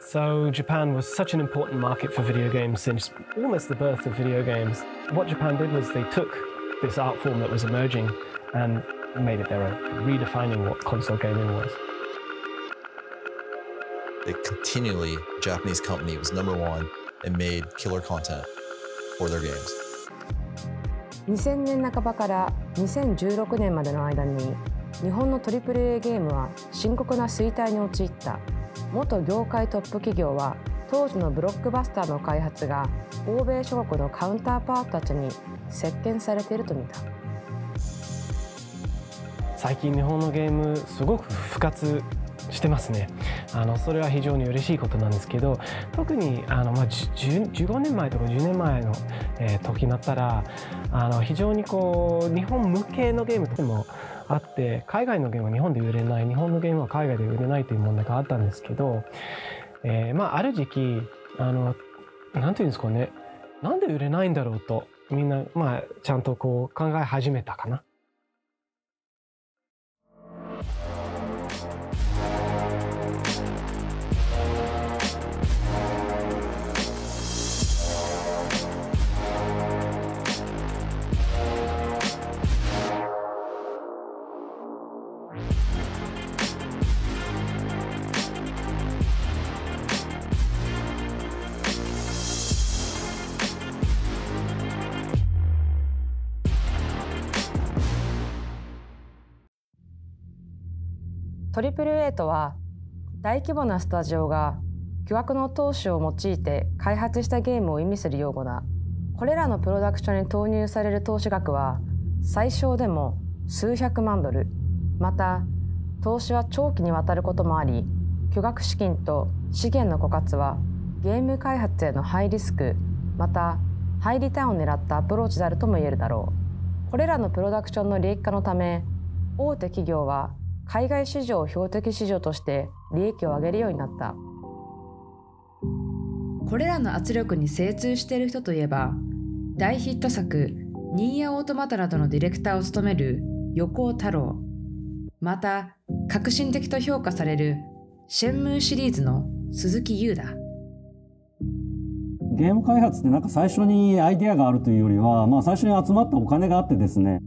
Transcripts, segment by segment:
So, Japan was such an important market for video games since almost the birth of video games. What Japan did was they took this art form that was emerging and made it their own, redefining what console gaming was. They continually, Japanese company was number one and made killer content for their games. 2000年半ばから2016年までの間に日本の AAA ゲームは深刻な衰退に陥った 元業界トップ企業は当時のブロックバスターの開発が欧米諸国のカウンターパートたちに席巻されていると見た。最近日本のゲームすごく復活してますね。あのそれは非常に嬉しいことなんですけど特にあの、まあ、15年前とか10年前の、えー、時になったらあの非常にこう日本向けのゲームとてもあって海外のゲームは日本で売れない日本のゲームは海外で売れないという問題があったんですけど、えー、まあある時期あのなんていうんですかねなんで売れないんだろうとみんな、まあ、ちゃんとこう考え始めたかな。AAA とは大規模なスタジオが巨額の投資を用いて開発したゲームを意味する用語だ。これらのプロダクションに投入される投資額は最小でも数百万ドル。また投資は長期にわたることもあり巨額資金と資源の枯渇はゲーム開発へのハイリスクまたハイリターンを狙ったアプローチであるとも言えるだろう。これらのプロダクションの利益化のため大手企業は海外市場を標的市場として利益を上げるようになった。これらの圧力に精通している人といえば大ヒット作「ニーヤ・オートマタ」などのディレクターを務める横尾太郎。また革新的と評価されるシェンムーシリーズの鈴木優だ。ゲーム開発ってなんか最初にアイデアがあるというよりは、まあ、最初に集まったお金があってですね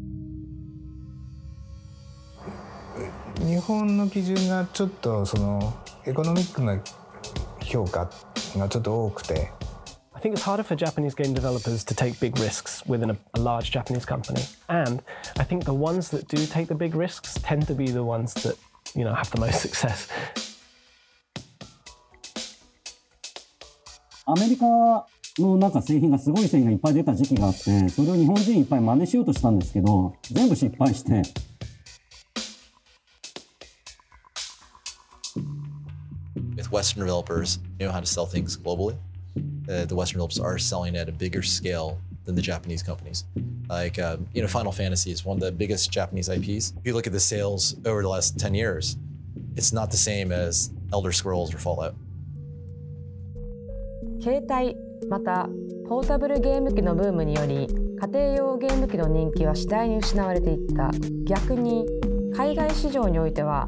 日本の基準がちょっとそのエコノミックな評価がちょっと多くて。I think it's harder for Japanese game developers to take big risks within a, a, large Japanese company. And I think the ones that do take the big risks tend to be the ones that, you know, have the most success. アメリカのなんか製品がすごい製品がいっぱい出た時期があって、それを日本人いっぱい真似しようとしたんですけど、全部失敗して、Western developers know how to sell things globally. Uh, the Western developers are selling at a bigger scale than the Japanese companies. Like, um, you know, Final Fantasy is one of the biggest Japanese IPs. If you look at the sales over the last 10 years, it's not the same as Elder Scrolls or Fallout. 携帯またポータブルゲーム機のブームにより家庭用ゲーム機の人気は次第に失われていった逆に海外市場においては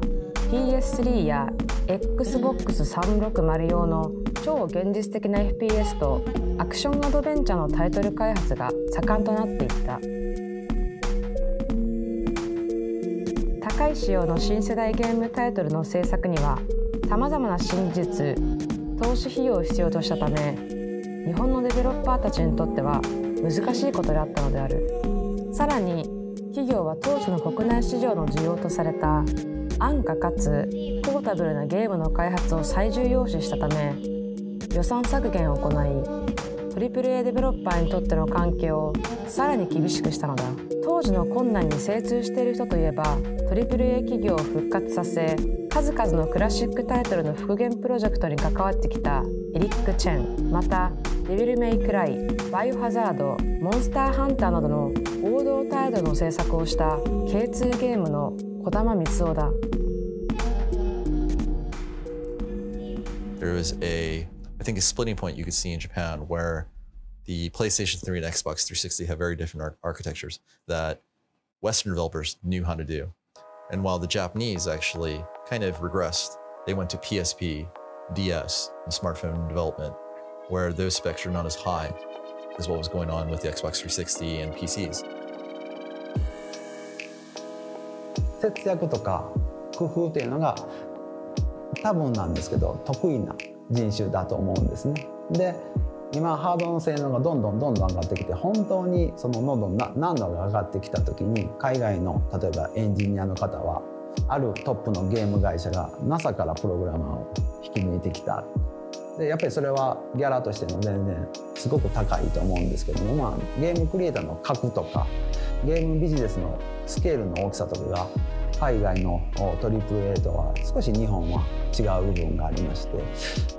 PS3 や Xbox360 用の超現実的な FPS とアクションアドベンチャーのタイトル開発が盛んとなっていった。高い仕様の新世代ゲームタイトルの制作にはさまざまな新技術投資費用を必要としたため日本のデベロッパーたちにとっては難しいことであったのである。さらに企業は当時の国内市場の需要とされた安価かつタブルなゲームの開発を最重要視したため予算削減を行い AAA デベロッパーにとっての環境をさらに厳しくしたのだ。当時の困難に精通している人といえば AAA 企業を復活させ数々のクラシックタイトルの復元プロジェクトに関わってきたエリック・チェンまたデビル・メイク・ライバイオハザードモンスターハンターなどの王道タイトルの制作をした K2 ゲームの児玉光雄だ。there was a, I think, a splitting point you could see in Japan where the PlayStation 3 and Xbox 360 have very different ar architectures that Western developers knew how to do. And while the Japanese actually kind of regressed, they went to PSP DS and smartphone development, where those specs are not as high as what was going on with the Xbox 360 and PCs. 節約とか工夫っていうのが 多分なんですけど得意な人種だと思うんですね。で今ハードの性能がどんどんどんどん上がってきて本当にその濃度難度が上がってきた時に海外の例えばエンジニアの方はあるトップのゲーム会社が NASA からプログラマーを引き抜いてきたでやっぱりそれはギャラとしても全然すごく高いと思うんですけども、まあ、ゲームクリエイターの格とかゲームビジネスのスケールの大きさとかが海外の AAA とは少し日本は違う部分がありまして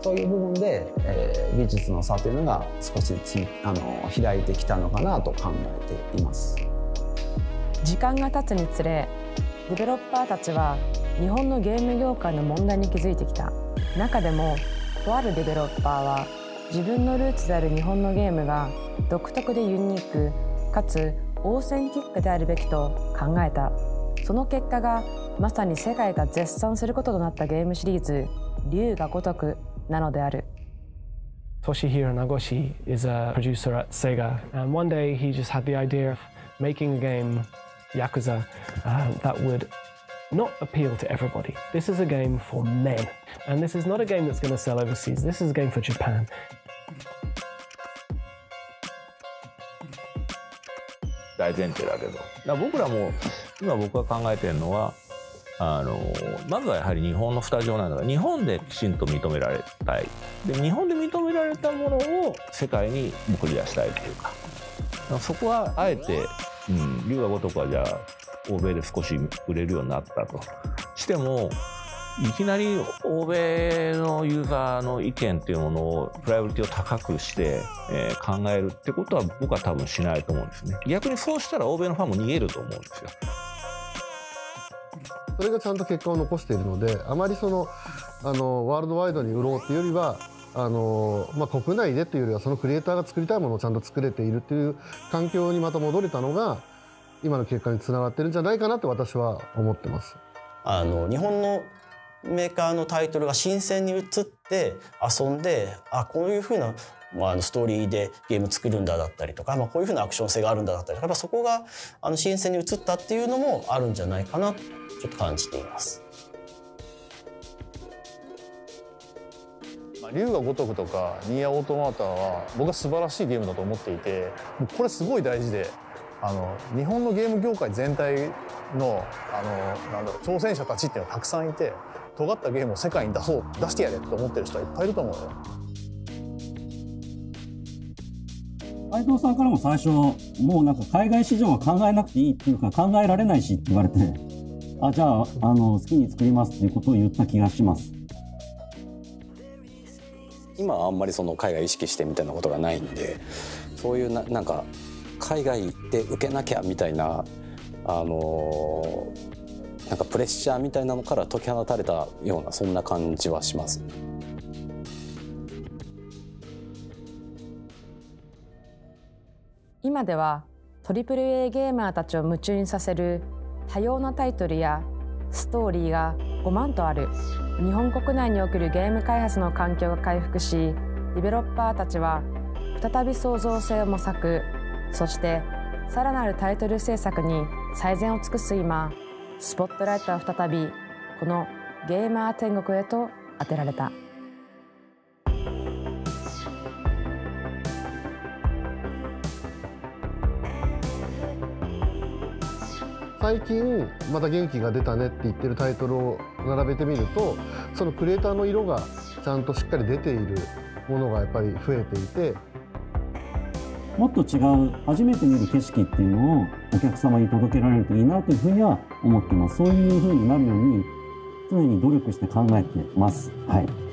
そういう部分で、えー、技術の差というのが少しつあの開いてきたのかなと考えています。時間が経つにつれデベロッパーたちは日本のゲーム業界の問題に気づいてきた。中でもとあるデベロッパーは自分のルーツである日本のゲームが独特でユニークかつオーセンティックであるべきと考えたその結果がまさに世界が絶賛することとなったゲームシリーズ「竜が如く」なのである。Toshihiro Nagoshi is a producer at Sega, and one day he just had the idea of making a game, Yakuza, uh, that would not appeal to everybody. This is a game for men, and this is not a game that's going to sell overseas. This is a game for Japan. 大前提だけどだ僕らも今僕が考えてるのはあのまずはやはり日本のスタジオなんだから日本できちんと認められたいで日本で認められたものを世界に送り出したいというかそこはあえて「うん、龍が如く」はじゃあ欧米で少し売れるようになったと。してもいきなり欧米のユーザーの意見っていうものをプライオリティを高くして、えー、考えるってことは僕は多分しないと思うんですね。逆にそうしたら欧米のファンも逃げると思うんですよ。それがちゃんと結果を残しているのであまりそのあのワールドワイドに売ろうっていうよりはあの、まあ、国内でっていうよりはそのクリエイターが作りたいものをちゃんと作れているっていう環境にまた戻れたのが今の結果につながってるんじゃないかなって私は思ってます。あの日本のメーカーのタイトルが新鮮に移って遊んであこういうふうなあのストーリーでゲーム作るんだだったりとか、まあ、こういうふうなアクション性があるんだだったりやっぱそこがあの新鮮に移ったっていうのもあるんじゃないかなとちょっと感じています。竜が如くとかニーアオートマーターは僕は素晴らしいゲームだと思っていてこれすごい大事であの日本のゲーム業界全体のあのなんだろう挑戦者たちっていうのはたくさんいて尖ったゲームを世界に出そう出してやれって思ってる人はいっぱいいると思うよ。斉藤さんからも最初もうなんか海外市場は考えなくていいっていうか考えられないしって言われてあじゃああの好きに作りますっていうことを言った気がします。今はあんまりその海外意識してみたいなことがないんでそういうななんか海外で受けなきゃみたいなあのなんかプレッシャーみたいなのから解き放たれたようなそんな感じはします。今では AAA ゲーマーたちを夢中にさせる多様なタイトルやストーリーが5万とある日本国内におけるゲーム開発の環境が回復しディベロッパーたちは再び創造性を模索そしてさらなるタイトル制作に最善を尽くす今スポットライトは再びこのゲーマー天国へと当てられた。最近また元気が出たねって言ってるタイトルを並べてみるとそのクリエイターの色がちゃんとしっかり出ているものがやっぱり増えていてもっと違う初めて見る景色っていうのをお客様に届けられるといいなというふうには思ってます。そういうふうになるように常に努力して考えてます。はい。